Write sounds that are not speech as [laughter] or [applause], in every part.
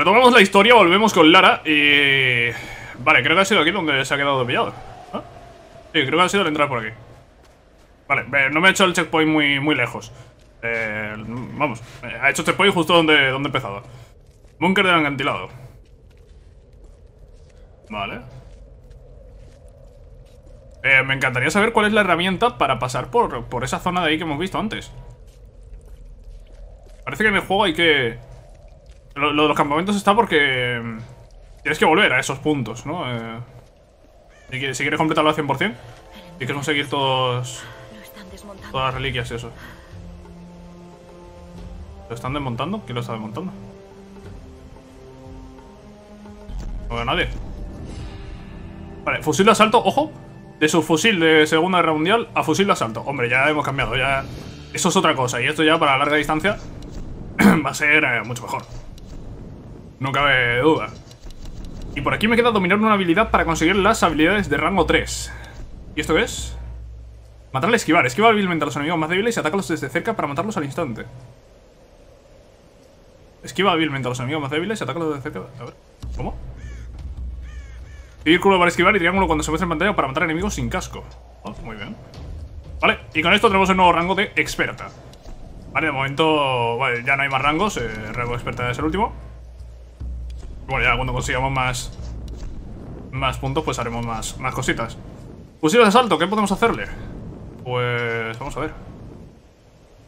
Retomamos la historia, volvemos con Lara y... Vale, creo que ha sido aquí donde se ha quedado pillado. ¿no? Sí, creo que ha sido el entrar por aquí. Vale, no me he hecho el checkpoint muy, muy lejos. Eh, vamos, eh, ha hecho checkpoint justo donde, donde he empezado. Búnker del acantilado. Vale. Eh, me encantaría saber cuál es la herramienta para pasar por, por esa zona de ahí que hemos visto antes. Parece que en el juego hay que... Lo, de los campamentos está porque... mm, Tienes que volver a esos puntos, ¿no? Eh, si, quieres, completarlo al 100%, y que conseguir todos, todas las reliquias y eso. ¿Lo están desmontando? ¿Quién lo está desmontando? No veo a nadie. Vale, fusil de asalto, ojo. De su fusil de Segunda Guerra Mundial a fusil de asalto. Hombre, ya hemos cambiado, ya... Eso es otra cosa, y esto ya para larga distancia [clears throat] va a ser eh, mucho mejor. No cabe duda. Y por aquí me queda dominar una habilidad para conseguir las habilidades de rango 3. ¿Y esto qué es? Matarle esquivar. Esquiva hábilmente a los enemigos más débiles y atácalos desde cerca para matarlos al instante. Esquiva hábilmente a los enemigos más débiles y atácalos desde cerca. A ver, ¿cómo? Círculo para esquivar y triángulo cuando se muestra en pantalla para matar enemigos sin casco. Oh, muy bien. Vale, y con esto tenemos el nuevo rango de experta. Vale, de momento ya no hay más rangos. eh, rango experta es el último. Bueno, ya cuando consigamos más más puntos, pues haremos más, más cositas. Fusil de asalto, ¿qué podemos hacerle? Pues vamos a ver.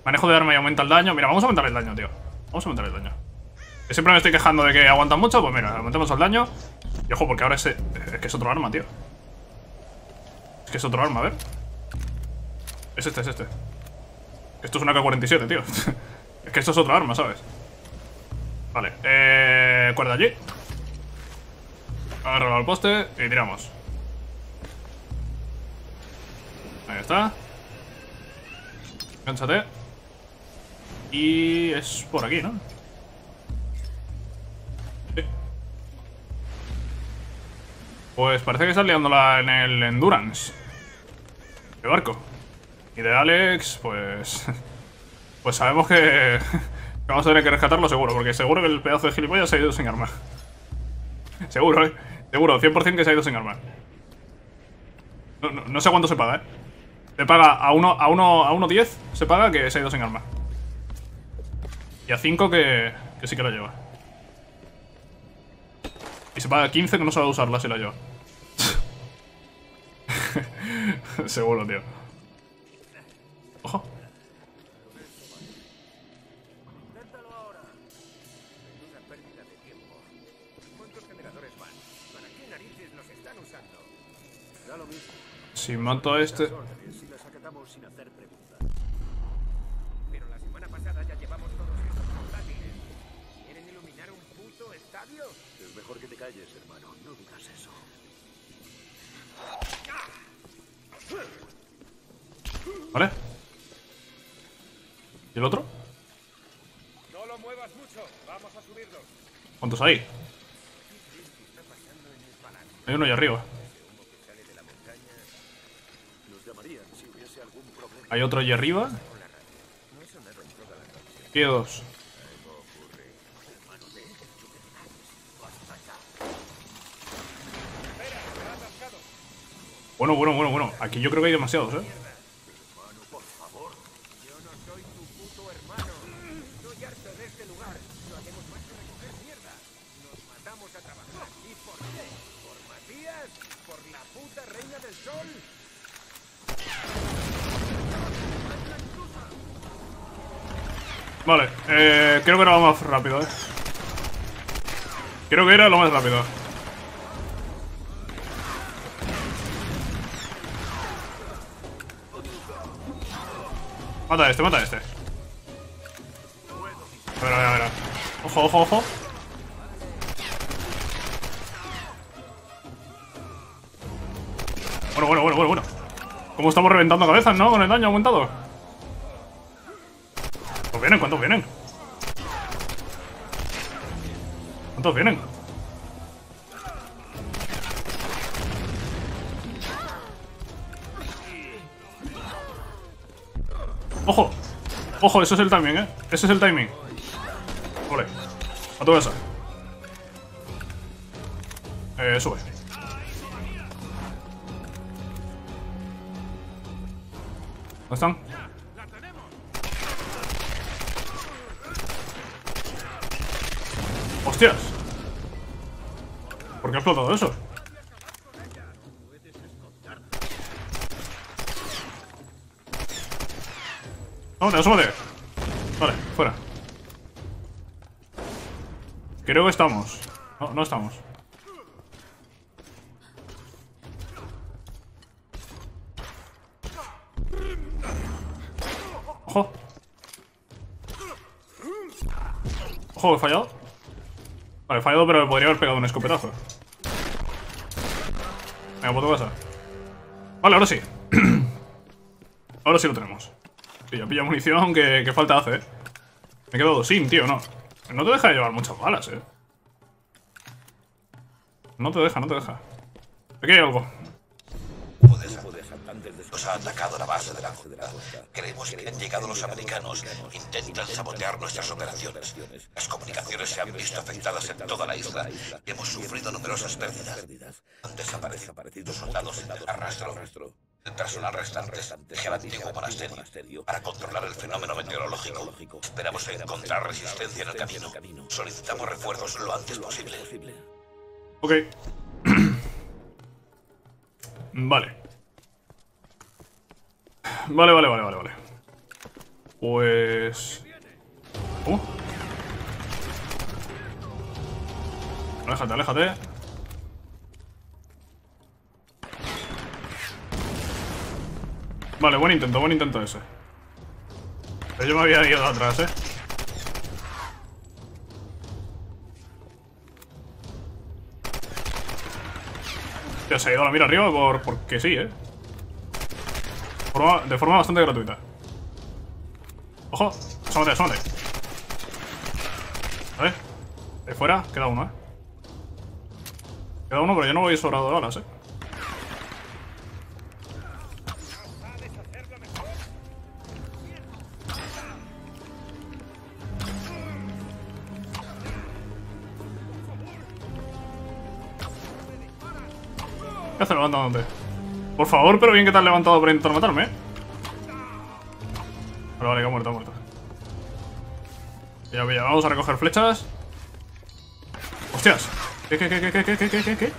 Manejo de arma y aumenta el daño. Mira, vamos a aumentar el daño, tío. Vamos a aumentar el daño. Que siempre me estoy quejando de que aguantan mucho, pues mira, aumentemos el daño. Y ojo, porque ahora ese, es que es otro arma, tío. Es que es otro arma, a ver. Es este, es este. Esto es una K-47, tío. [laughs] es que esto es otra arma, ¿sabes? Vale, eh... Cuerda allí. Agárralo al poste y tiramos. Ahí está. Cánsate. Y es por aquí, ¿no? Sí. Pues parece que está liándola en el Endurance. De barco. Y de Alex, pues... [laughs] Pues sabemos que... vamos a tener que rescatarlo seguro, porque seguro que el pedazo de gilipollas se ha ido sin arma. Seguro, eh. Seguro, 100% que se ha ido sin arma. No, no- no sé cuánto se paga, eh. Se paga a uno, a uno, a uno 10, se paga que se ha ido sin arma. Y a 5 que, que sí que la lleva. Y se paga 15 que no sabe usarla si la lleva. [laughs] Seguro, tío. Ojo. Hermano. No digas eso. ¿Vale? ¿Y el otro? No lo muevas mucho. Vamos a subirlos. ¿Cuántos hay? Hay uno ahí arriba. Hay otro allí arriba. Hay dos. Bueno, bueno, bueno, bueno. Aquí yo creo que hay demasiados, ¿eh? ¿Por Matías? ¿Por la puta reina del sol? Vale, eh, creo que era lo más rápido, ¿eh? Creo que era lo más rápido. Mata a este, mata a este. A ver, a ver, a ver. Ojo, ojo, ojo. Bueno, bueno, bueno, bueno, bueno. ¿Cómo estamos reventando cabezas, no? Con el daño aumentado. ¿Cuántos vienen? ¿Cuántos vienen? ¡Ojo! ¡Ojo! Eso es el timing, ¿eh? Ese es el timing. Vale. A tu casa. Eh, sube. ¿Dónde están? ¡Hostias! ¿Por qué ha explotado eso? ¡Asómate, asómate! Vale, fuera. Creo que estamos. No, no estamos. Ojo. Ojo, he fallado. Vale, he fallado, pero me podría haber pegado un escopetazo. Venga, por tu casa. Vale, ahora sí. [clears throat] ahora sí lo tenemos. Pilla, pilla munición que, que falta hace, eh. Me he quedado sin, tío, no. No te deja llevar muchas balas, eh. No te deja, no te deja. Aquí hay algo. Nos ha atacado la base de la costa. Creemos que han llegado los americanos. Intentan sabotear nuestras operaciones. Las comunicaciones se han visto afectadas en toda la isla. Y hemos sufrido numerosas pérdidas. Han desaparecido soldados sin dejar rastro. El personal restante deja el antiguo monasterio para controlar el fenómeno meteorológico. Esperamos encontrar resistencia en el camino. Solicitamos refuerzos lo antes posible. Ok. [clears throat] vale. Vale, vale, vale, vale, vale. Pues... ¿Cómo? Aléjate, aléjate. Vale, buen intento, buen intento ese. Pero yo me había ido atrás, eh. Ya se ha ido a la mira arriba por, porque sí, eh. De forma bastante gratuita. Ojo, asómate, asómate. Vale. De fuera, queda uno, eh. Queda uno, pero yo no voy sobrado de balas, eh. ¿Qué haces levantándote? Por favor, pero bien que te has levantado para intentar matarme, ¿eh? Vale, vale, que ha muerto, ha muerto. Ya, ya, vamos a recoger flechas. ¡Hostias! ¿Qué, qué, qué, qué, qué, qué, qué, qué, qué?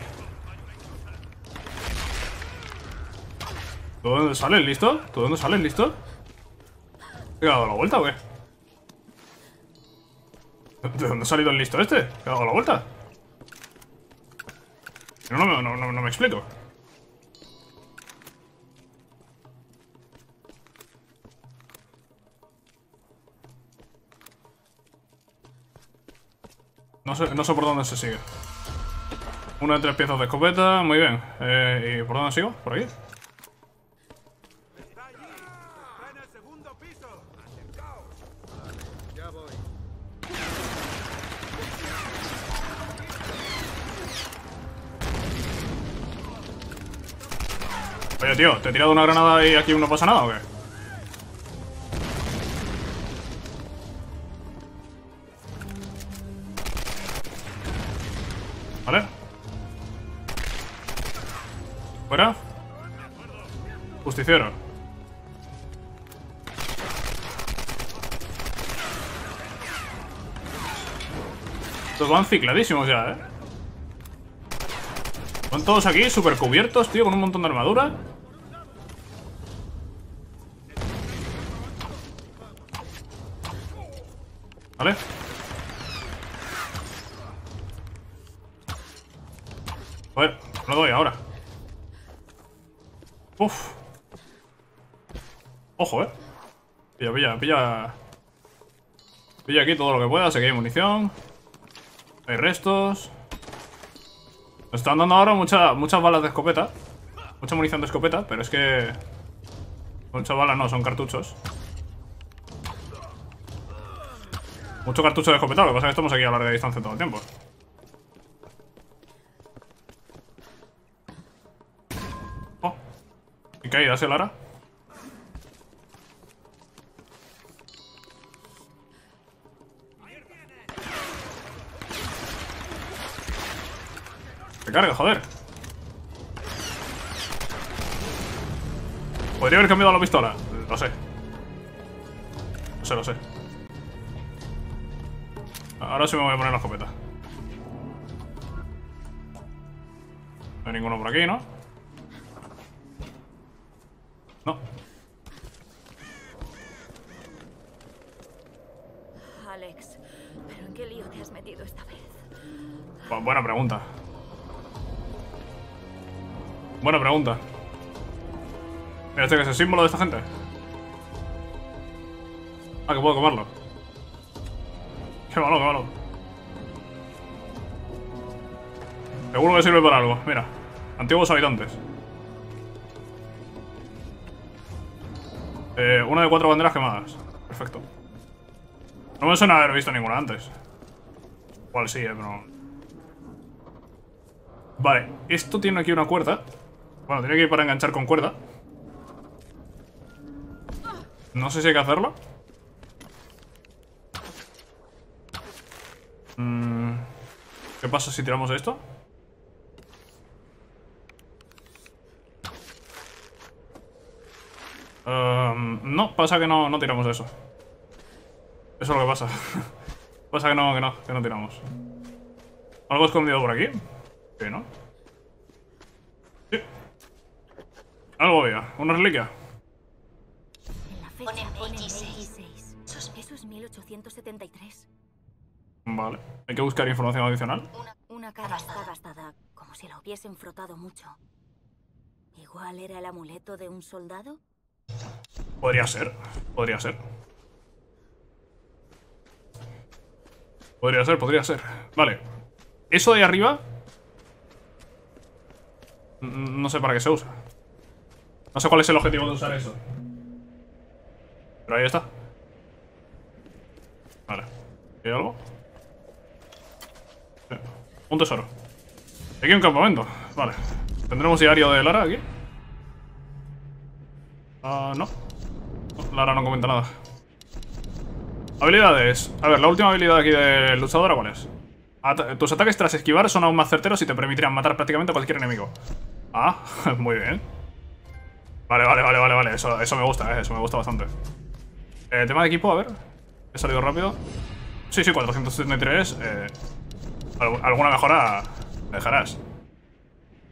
¿Tú dónde sales, listo? ¿Tú dónde sales, listo? ¿Te ha dado la vuelta o qué? ¿De dónde ha salido el listo este? ¿Te ha dado la vuelta? No, no, no, no me explico. No sé, no sé por dónde se sigue. Una de tres piezas de escopeta, muy bien. Eh, ¿Y por dónde sigo? ¿Por aquí? Oye, tío, ¿te he tirado una granada y aquí no pasa nada o qué? ¿Vale? ¿Fuera? Justiciero. Estos van cicladísimos ya, ¿eh? Van todos aquí super cubiertos, tío, con un montón de armadura. Pilla, pilla, aquí todo lo que pueda. Hay munición. Hay restos. Nos están dando ahora mucha- muchas balas de escopeta. Mucha munición de escopeta, pero es que... Muchas balas no, son cartuchos. Mucho cartucho de escopeta, lo que pasa es que estamos aquí a larga distancia todo el tiempo. Oh. ¿Y caída, sí, Lara? Carga, joder. Podría haber cambiado la pistola. Lo sé. Lo sé, lo sé. Ahora sí me voy a poner la escopeta. No hay ninguno por aquí, ¿no? No. Alex, ¿pero en qué lío te has metido esta vez? Bu- buena pregunta. Buena pregunta. Mira, este que es el símbolo de esta gente. Ah, que puedo comerlo. Qué malo, qué malo. Seguro que sirve para algo. Mira, antiguos habitantes. Eh, una de cuatro banderas quemadas. Perfecto. No me suena haber visto ninguna antes. Igual sí, eh, pero... Vale, esto tiene aquí una cuerda. Bueno, tiene que ir para enganchar con cuerda. No sé si hay que hacerlo. Mm, ¿Qué pasa si tiramos esto? Ehm, no, pasa que no, no tiramos eso. Eso es lo que pasa. [laughs] pasa que no, que no, que no tiramos. ¿Algo escondido por aquí? Sí, ¿no? Sí. Algo había. Una reliquia. En la fecha Pone pone 26. 26. Eso es 1873. Vale. Hay que buscar información adicional. Una, una cara está gastada, como si la hubiesen frotado mucho. ¿Igual era el amuleto de un soldado? Podría ser. Podría ser. Podría ser, podría ser. Vale. Eso de ahí arriba... n- No sé para qué se usa. No sé cuál es el objetivo de usar eso. Pero ahí está. Vale. ¿Hay algo? Un tesoro. Aquí hay un campamento. Vale. ¿Tendremos diario de Lara aquí? Ah, no. Lara no comenta nada. Habilidades. A ver, la última habilidad aquí del luchador, ¿cuál es? Tus ataques tras esquivar son aún más certeros y te permitirían matar prácticamente a cualquier enemigo. Ah, [laughs] muy bien. Vale, vale, vale, vale, vale. Eso, eso me gusta, eh. Eso me gusta bastante. Eh, tema de equipo, a ver. He salido rápido. Sí, sí, 473. Eh, algu- alguna mejora me dejarás.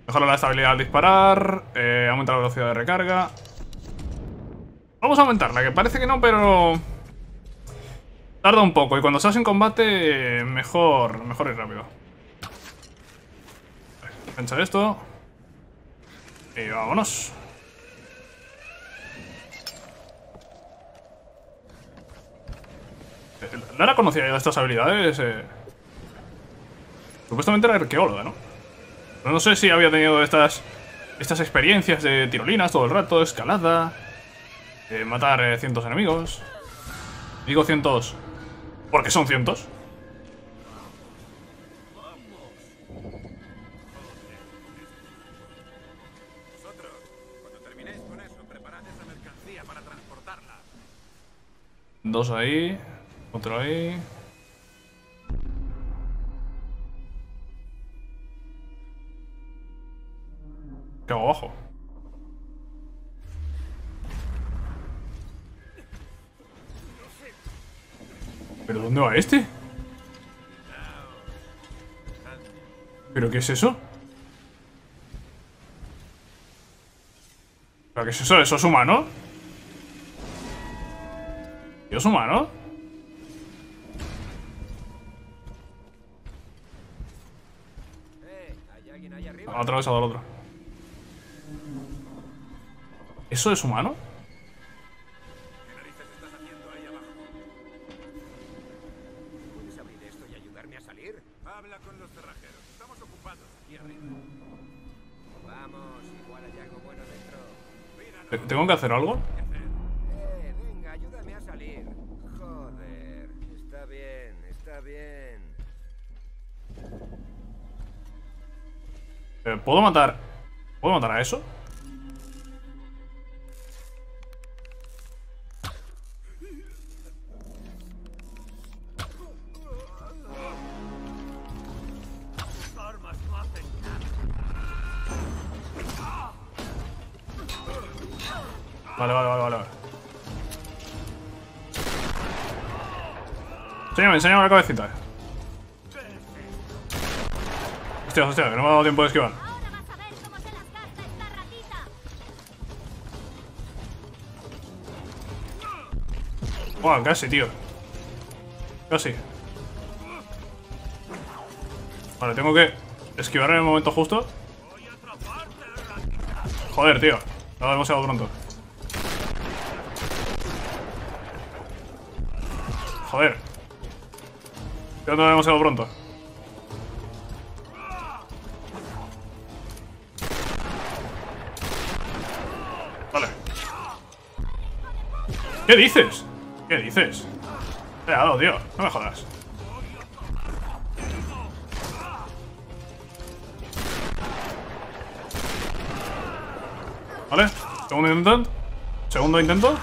Mejora la estabilidad al disparar. Eh, aumenta la velocidad de recarga. Vamos a aumentarla, que parece que no, pero... Tarda un poco, y cuando estás en combate, mejor, mejor ir rápido. Engancha esto. Y vámonos. Eh, Lara conocía ya estas habilidades. eh. Supuestamente era arqueóloga, ¿no? No sé si había tenido estas, estas experiencias de tirolinas todo el rato, escalada, eh, matar eh, cientos enemigos. Digo cientos porque son cientos. Dos ahí, otro ahí. ¿Qué hago abajo? ¿Pero dónde va este? ¿Pero qué es eso? ¿Pero qué es eso? ¿Eso es humano? ¿Tío es humano? Igual hay algo bueno dentro. Mira, ¿Te- ¿Tengo que hacer algo? Eh, ¿Puedo matar? ¿Puedo matar a eso? Vale, vale, vale, vale. Enséñame, enséñame la cabecita. Hostia, hostia, que no me ha dado tiempo de esquivar. Buah, casi, tío. Casi. Vale, tengo que esquivar en el momento justo. Joder, tío. Lo hago demasiado pronto. Joder. Yo no demasiado pronto. ¿Qué dices? ¿Qué dices? Dado, tío. No me jodas. Vale. Segundo intento. Segundo intento.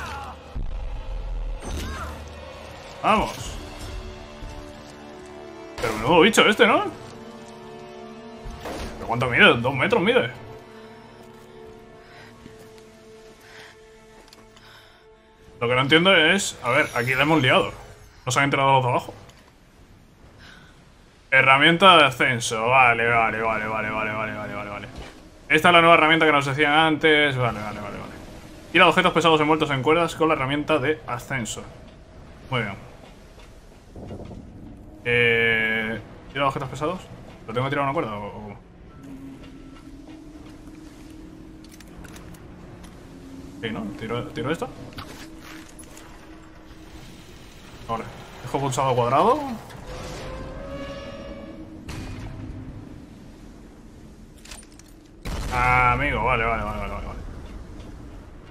Vamos. Pero menudo bicho este, ¿no? ¿Pero cuánto mide? ¿Dos metros mide? Lo que no entiendo es... A ver, aquí la hemos liado. Nos han enterado los de abajo. Herramienta de ascenso. Vale, vale, vale, vale, vale, vale, vale, vale, vale. Esta es la nueva herramienta que nos decían antes. Vale, vale, vale, vale. Tira objetos pesados envueltos en cuerdas con la herramienta de ascenso. Muy bien. Eh... ¿Tira objetos pesados? ¿Lo tengo que tirar una cuerda o o? Sí, ¿no? ¿Tiro, tiro esto? Dejo pulsado cuadrado. Ah, amigo, vale, vale, vale, vale, vale.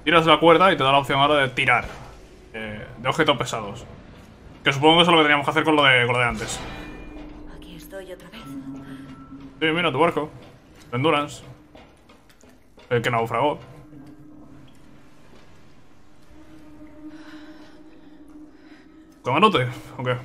Tiras la cuerda y te da la opción ahora de tirar. eh, de objetos pesados. Que supongo que eso es lo que teníamos que hacer con lo de, con lo de antes. Aquí estoy otra vez. Sí, mira tu barco. Endurance. El que naufragó. ¿Camarote? ¿O qué?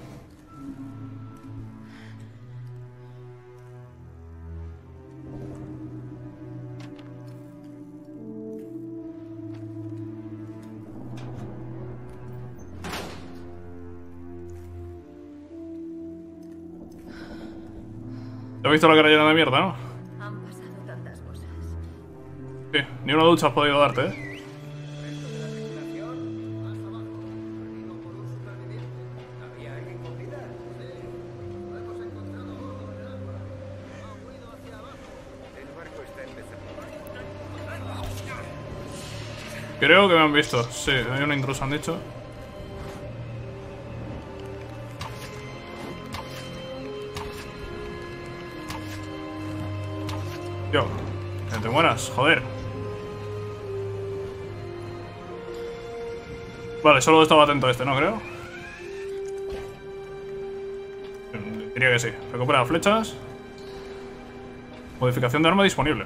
¿Te has visto la cara llena de mierda, no? Han pasado tantas cosas. Sí, ni una ducha has podido darte, ¿eh? Creo que me han visto. Sí, hay una intrusa, han dicho. Tío, que te mueras, joder. Vale, solo estaba atento a este, ¿no? Creo. Diría que sí. Recupera flechas. Modificación de arma disponible.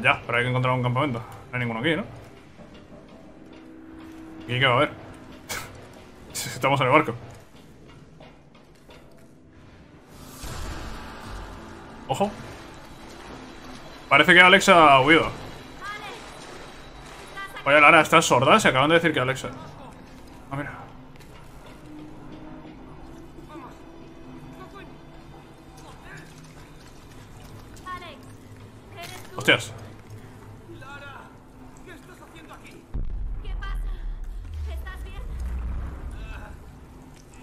Ya, pero hay que encontrar un campamento. Hay ninguno aquí, ¿no? ¿Y qué va a haber? [laughs] Estamos en el barco. Ojo. Parece que Alexa ha huido. Oye, Lara, ¿estás sorda? Se acaban de decir que Alexa... Ah, mira. Alex. Hostias. ¡Lara! ¿Qué estás haciendo aquí? ¿Qué pasa? ¿Estás bien?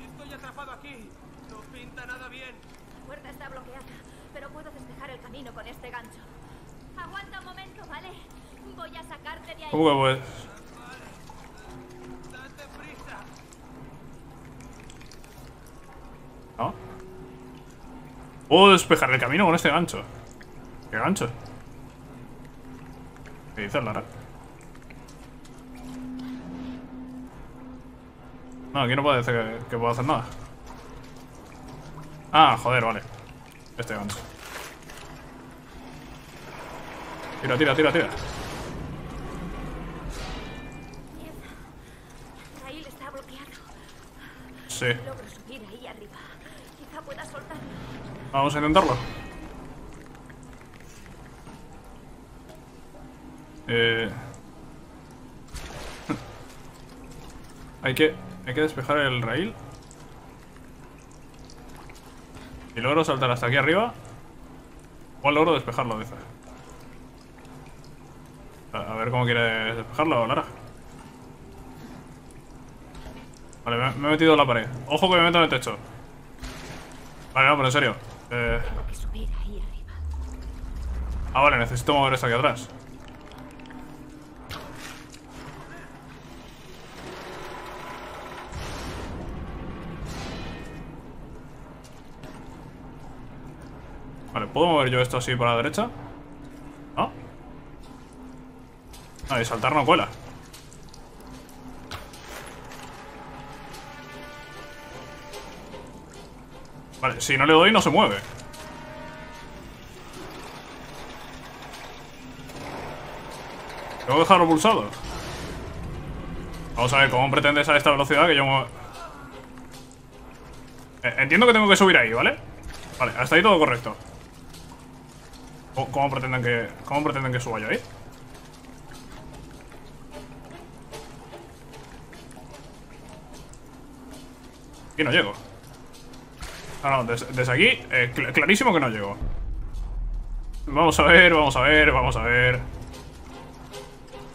Estoy atrapado aquí. No pinta nada bien. La puerta está bloqueada, pero puedo despejar el camino con este gancho. Aguanta un momento, ¿vale? Voy a Date prisa. ¿No? Puedo despejar el camino con este gancho. ¿Qué gancho? ¿Qué dices, Lara? No, aquí no parece que, que puedo hacer nada. Ah, joder, vale. Este gancho. Tira, tira, tira, tira. Vamos a intentarlo. Eh. [laughs] Hay que... Hay que despejar el rail. Si logro saltar hasta aquí arriba... O logro despejarlo, dice. A ver cómo quieres despejarlo, Lara. Me, he metido en la pared. Ojo que me meto en el techo. Vale, no, pero en serio. Eh, ah, vale, necesito mover esto aquí atrás. Vale, ¿puedo mover yo esto así para la derecha? ¿No? Ah, y saltar no cuela. Vale, si no le doy no se mueve. Tengo que dejarlo pulsado. Vamos a ver cómo pretendes a esta velocidad que yo me... Eh, Entiendo que tengo que subir ahí, ¿vale? Vale, hasta ahí todo correcto. ¿Cómo, pretenden que... ¿Cómo pretenden que suba yo ahí? Aquí no llego. No, no, des- desde aquí, eh, cl- clarísimo que no llego. Vamos a ver, vamos a ver, vamos a ver.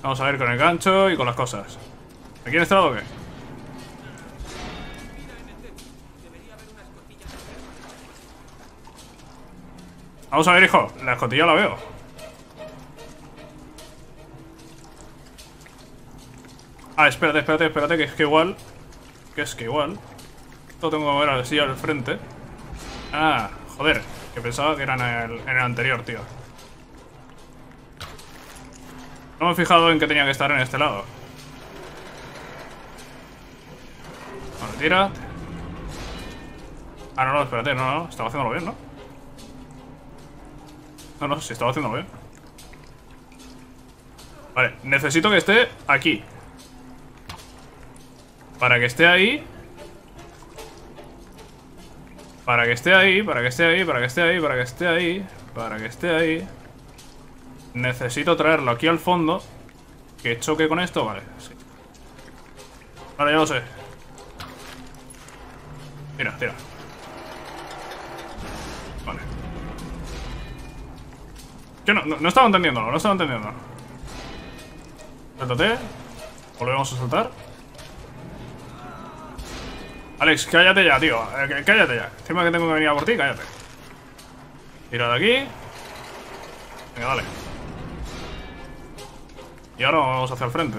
Vamos a ver con el gancho y con las cosas. ¿Aquí en lado o qué? Vamos a ver, hijo. La escotilla la veo. Ah, espérate, espérate, espérate, que es que igual... Que es que igual... Esto tengo que mover así al frente. Ah, joder. Que pensaba que era en el, anterior, tío. No me he fijado en que tenía que estar en este lado. Vale, tira. Ah, no, no, espérate, no, no, estaba haciéndolo bien, ¿no? No, no, sí, estaba haciéndolo bien. Vale, necesito que esté aquí. Para que esté ahí. Para que esté ahí, para que esté ahí, para que esté ahí, para que esté ahí, para que esté ahí. Necesito traerlo aquí al fondo. Que choque con esto, vale, sí. Vale, ya lo sé. Tira, tira. Vale. Que no, no, no estaba entendiéndolo, no estaba entendiendo. Sáltate. Volvemos a saltar. Alex, cállate ya, tío. Eh, cá- cállate ya. Encima que tengo que venir a por ti, cállate. Tira de aquí. Venga, dale. Y ahora vamos hacia el frente.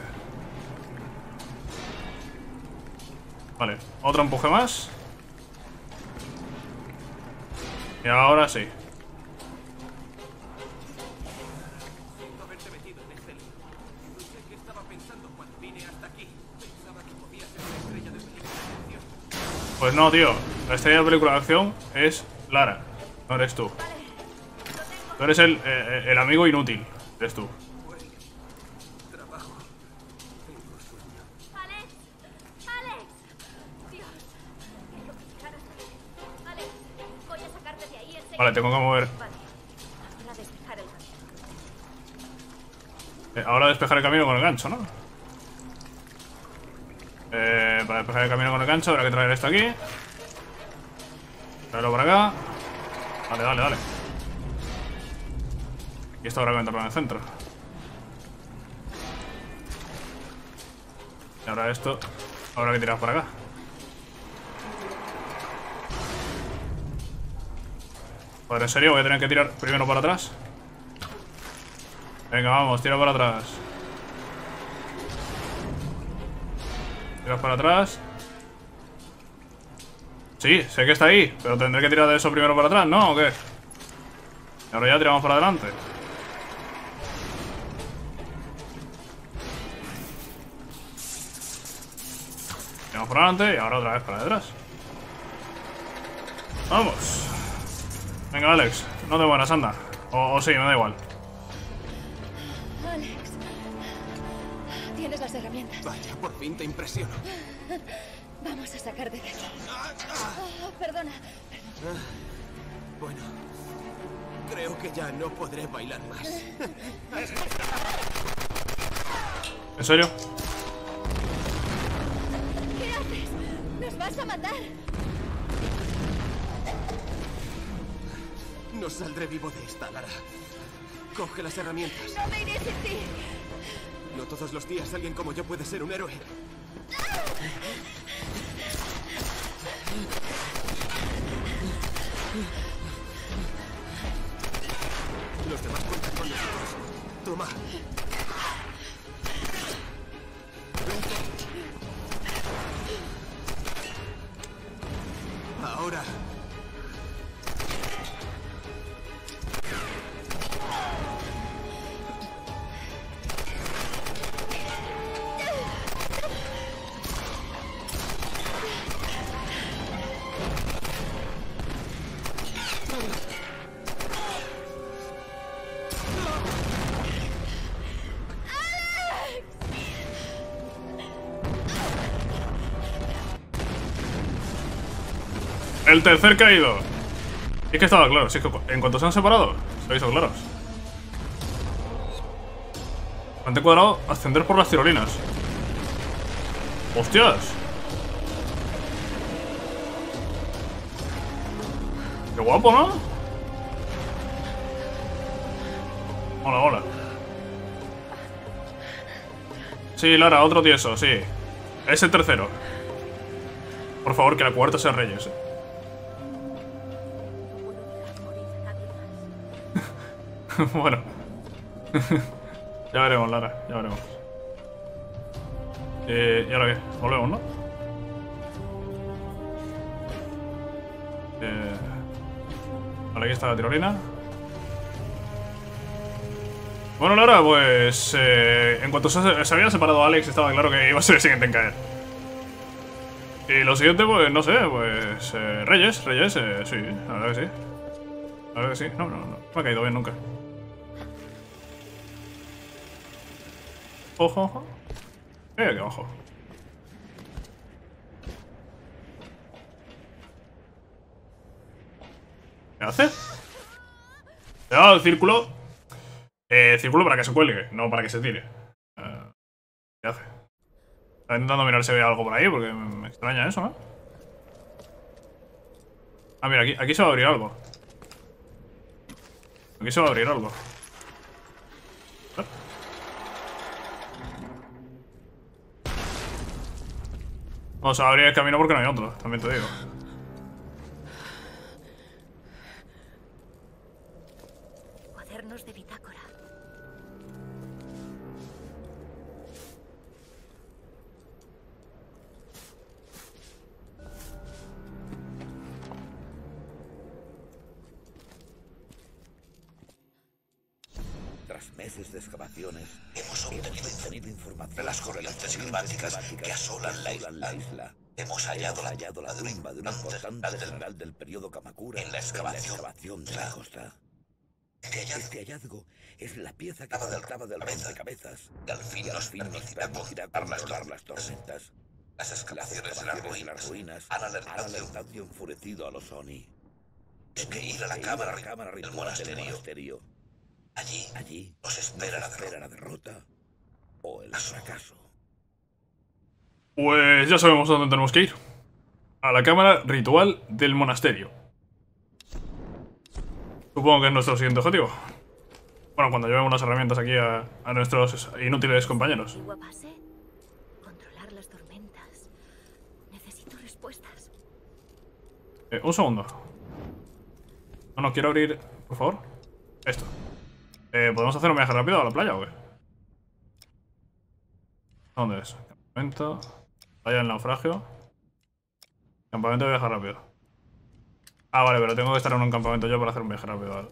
Vale, otro empuje más. Y ahora sí. Pues no, tío. La estrella de película de acción es Lara. No eres tú. Tú eres el, eh, el amigo inútil. Eres tú. Vale, tengo que mover. Eh, ahora despejar el camino con el gancho, ¿no? Eh, para despejar el camino con el gancho habrá que traer esto aquí. Traerlo para acá. Dale, dale, dale. Y esto habrá que meterlo en el centro. Y ahora esto habrá que tirar para acá. Joder, ¿en serio? Voy a tener que tirar primero para atrás. Venga, vamos, tira para atrás. Tiras para atrás. Sí, sé que está ahí, pero tendré que tirar de eso primero para atrás, ¿no? ¿O qué? Y ahora ya tiramos para adelante. Tiramos para adelante y ahora otra vez para detrás. Vamos. Venga, Alex, no te mueras, anda. O, o sí, me da igual. Vaya, por fin te impresiono. [laughs] Vamos a sacarte de aquí. Oh, perdona. Bueno, creo que ya no podré bailar más. ¿En serio? vas a matar. No saldré vivo de esta, Lara. Coge las herramientas. No me iré sin ti. Todos los días alguien como yo puede ser un héroe. Los demás cuentan con nosotros. Toma. El tercer caído. Y es que estaba claro, si es que en cuanto se han separado, se ha visto claros. Ante cuadrado, ascender por las tirolinas. ¡Hostias! ¡Qué guapo, ¿no? Hola, hola. Sí, Lara, otro tieso, sí. Es el tercero. Por favor, que la cuarta sea Reyes. [laughs] bueno. [laughs] ya veremos, Lara, ya veremos. Eh, ¿Y ahora qué? Volvemos, ¿no? Eh, vale, aquí está la tirolina. Bueno, Lara, pues... eh, en cuanto se, se había separado Alex, estaba claro que iba a ser el siguiente en caer. Y lo siguiente, pues, no sé, pues... eh, Reyes, Reyes, eh, sí, la verdad que sí. La verdad que sí. No, no, no. Me ha caído bien nunca. Ojo, ojo. Eh, aquí abajo. ¿Qué hace? He dado el círculo. Eh, círculo para que se cuelgue, no para que se tire. Eh, ¿Qué hace? Está intentando mirar si ve algo por ahí, porque me extraña eso, ¿no? Ah, mira, aquí, aquí se va a abrir algo. Aquí se va a abrir algo. Vamos a abrir el camino porque no hay otro, también te digo. Hemos obtenido información de las corrientes climáticas que asolan la isla. Hemos hallado la tumba de un importante del periodo Kamakura en la excavación de la costa. Este hallazgo, Este hallazgo es la pieza que faltaba del cabeza. rompecabezas. y al fin Y al nos fin nos permitirá permitirá controlar controlar las tormentas. Las excavaciones en las ruinas han alertado enfurecido a los Oni. que ir a la cámara, del monasterio. Allí Allí nos espera la derrota. la derrota o el fracaso. Pues ya sabemos a dónde tenemos que ir. A la cámara ritual del monasterio. Supongo que es nuestro siguiente objetivo. Bueno, cuando llevemos unas herramientas aquí a, a nuestros inútiles compañeros. Antigua base. Controlar las tormentas. Necesito respuestas. Eh, un segundo. No, no, quiero abrir... Por favor. Esto. Eh, ¿Podemos hacer un viaje rápido a la playa o qué? ¿Dónde es? Campamento. Playa del naufragio. Campamento de viaje rápido. Ah, vale, pero tengo que estar en un campamento yo para hacer un viaje rápido. Vale,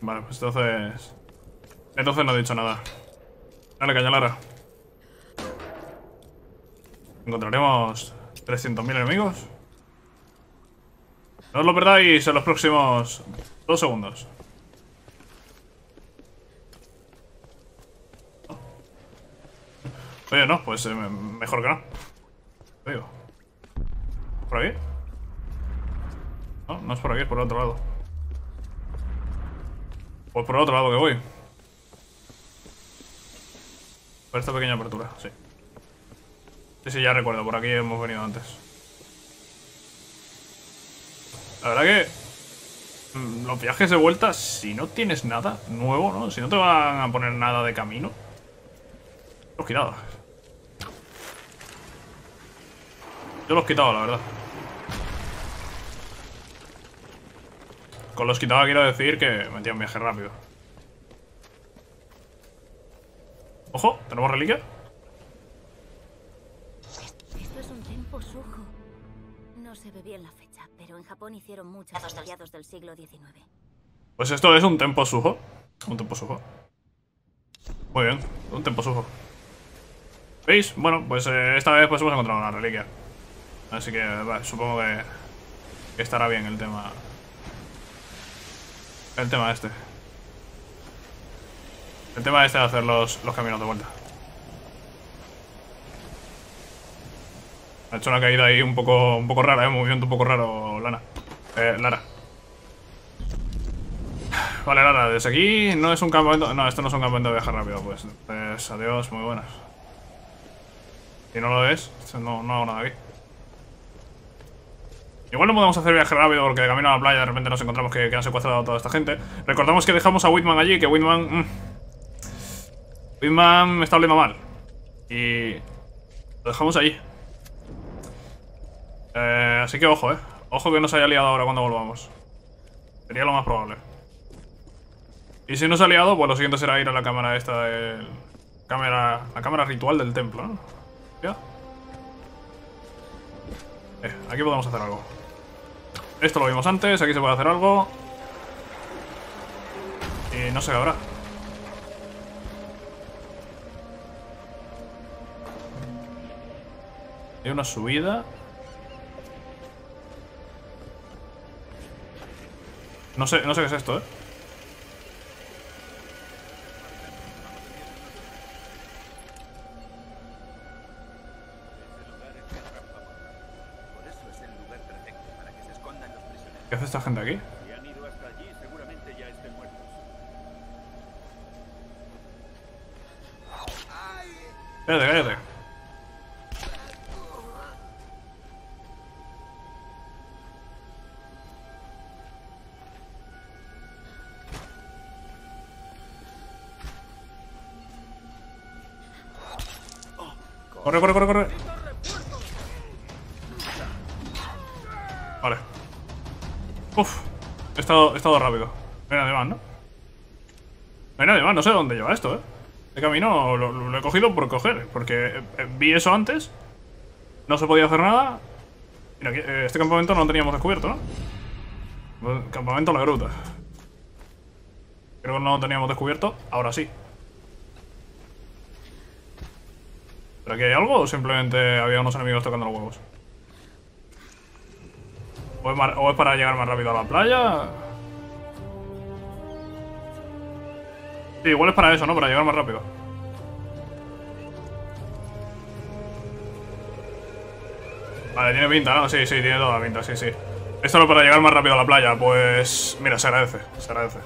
Vale, pues entonces... Entonces no he dicho nada. Dale, caña Lara. Encontraremos 300.000 enemigos. No os lo perdáis en los próximos dos segundos. Oye, no, pues eh, me- mejor que no. ¿Por aquí? No, no es por aquí, es por el otro lado. Pues por el otro lado que voy. Por esta pequeña apertura, sí. Sí, sí, ya recuerdo, por aquí hemos venido antes. La verdad que los viajes de vuelta, si no tienes nada nuevo, ¿no? Si no te van a poner nada de camino, los quitado. Yo los quitaba, la verdad. Con los quitaba quiero decir que metía un viaje rápido. Ojo, ¿tenemos reliquia? Esto es un tempo sujo. No se ve bien la fecha, pero en Japón hicieron muchos a mediados del siglo XIX. Pues esto es un tempo sujo. Un tempo sujo. Muy bien, un tempo sujo. ¿Veis? Bueno, pues eh, esta vez pues hemos encontrado una reliquia. Así que supongo que, que estará bien el tema. El tema este. El tema este de hacer los, los caminos de vuelta. Ha hecho una caída ahí un poco, un poco rara, ¿eh? Un movimiento un poco raro, Lana. Eh, Lara. Vale, Lara, desde aquí no es un campamento... No, esto no es un campamento de viaje rápido, pues. Pues adiós, muy buenas. Si no lo es, no, no hago nada aquí. Igual no podemos hacer viaje rápido porque de camino a la playa de repente nos encontramos que, que han secuestrado a toda esta gente. Recordamos que dejamos a Whitman allí, que Whitman... mm, Whitman me está oliendo mal. Y... Lo dejamos allí. Eh, así que ojo, eh. Ojo que no se haya liado ahora cuando volvamos. Sería lo más probable. Y si no se ha liado, pues lo siguiente será ir a la cámara esta del... Cámara... La cámara ritual del templo, ¿no? ¿Ya? Eh, aquí podemos hacer algo. Esto lo vimos antes, aquí se puede hacer algo. Y no sé qué habrá. Hay una subida. No sé, no sé qué es esto, ¿eh? ¿Qué hace esta gente aquí? Si han Corre, corre, corre, corre. Vale. Uf. He estado, estado rápido. No hay nadie más, ¿no? No hay nadie más, no sé dónde lleva esto, ¿eh? De camino lo, he cogido por coger, porque eh, eh, vi eso antes. No se podía hacer nada. Mira, aquí, eh, este campamento no lo teníamos descubierto, ¿no? Campamento La Gruta. Creo que no lo teníamos descubierto, ahora sí. ¿Pero aquí hay algo o simplemente había unos enemigos tocando los huevos? ¿O es, para llegar más rápido a la playa? Sí, igual es para eso, ¿no? Para llegar más rápido. Vale, tiene pinta, ¿no? Sí, sí, tiene toda la pinta, sí, sí. Esto es para llegar más rápido a la playa, pues... Mira, se agradece, se agradece.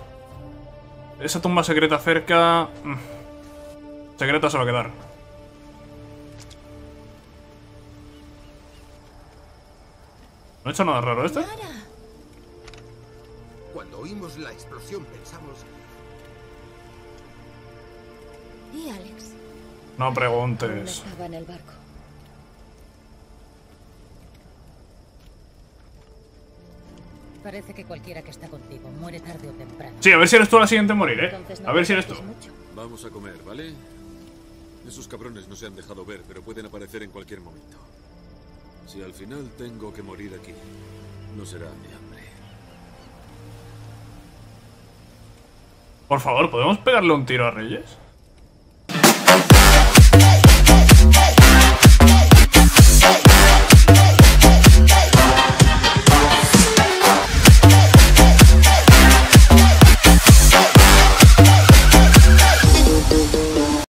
Esa tumba secreta cerca... mm, Secreta se va a quedar. ¿No he hecho nada raro este? Cuando oímos la explosión pensamos ¿Y Alex? No preguntes. estaba en el barco. Parece que cualquiera que está contigo muere tarde o temprano. Sí, a ver si eres tú la siguiente en morir, ¿eh? A ver si eres tú. Vamos a comer, ¿vale? Esos cabrones no se han dejado ver, pero pueden aparecer en cualquier momento. Si al final tengo que morir aquí, no será de hambre. Por favor, ¿podemos pegarle un tiro a Reyes?